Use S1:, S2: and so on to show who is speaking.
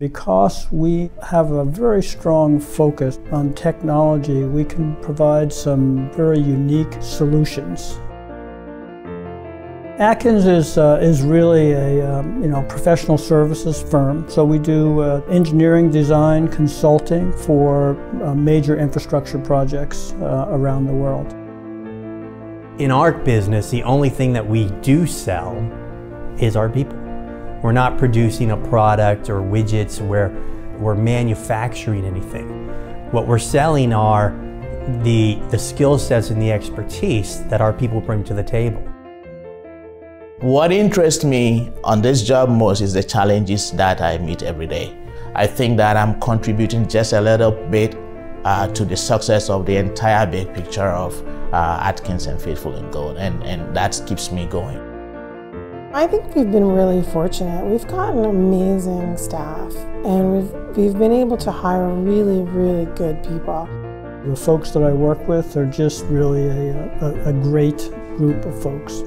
S1: Because we have a very strong focus on technology, we can provide some very unique solutions. Atkins is, uh, is really a um, you know, professional services firm. So we do uh, engineering, design, consulting for uh, major infrastructure projects uh, around the world.
S2: In our business, the only thing that we do sell is our people. We're not producing a product or widgets where we're manufacturing anything. What we're selling are the, the skill sets and the expertise that our people bring to the table.
S3: What interests me on this job most is the challenges that I meet every day. I think that I'm contributing just a little bit uh, to the success of the entire big picture of uh, Atkins and Faithful+Gould, and, and that keeps me going.
S4: I think we've been really fortunate. We've got an amazing staff, and we've, we've been able to hire really, really good people.
S1: The folks that I work with are just really a, a, a great group of folks.